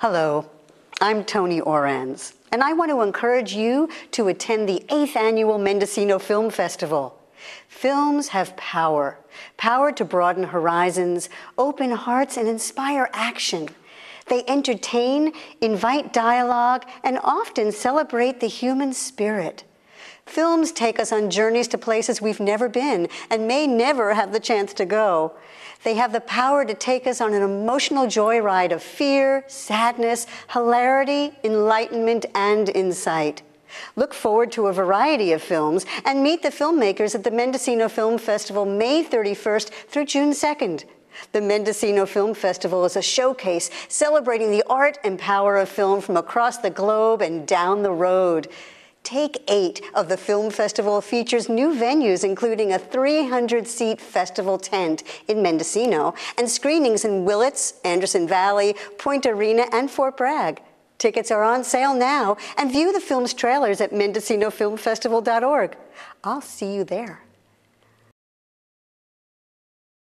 Hello, I'm Tony Orans, and I want to encourage you to attend the 8th Annual Mendocino Film Festival. Films have power, power to broaden horizons, open hearts, and inspire action. They entertain, invite dialogue, and often celebrate the human spirit. Films take us on journeys to places we've never been and may never have the chance to go. They have the power to take us on an emotional joyride of fear, sadness, hilarity, enlightenment, and insight. Look forward to a variety of films and meet the filmmakers at the Mendocino Film Festival May 31st through June 2nd. The Mendocino Film Festival is a showcase celebrating the art and power of film from across the globe and down the road. Take Eight of the Film Festival features new venues, including a 300 seat festival tent in Mendocino and screenings in Willits, Anderson Valley, Point Arena, and Fort Bragg. Tickets are on sale now and view the film's trailers at MendocinoFilmFestival.org. I'll see you there.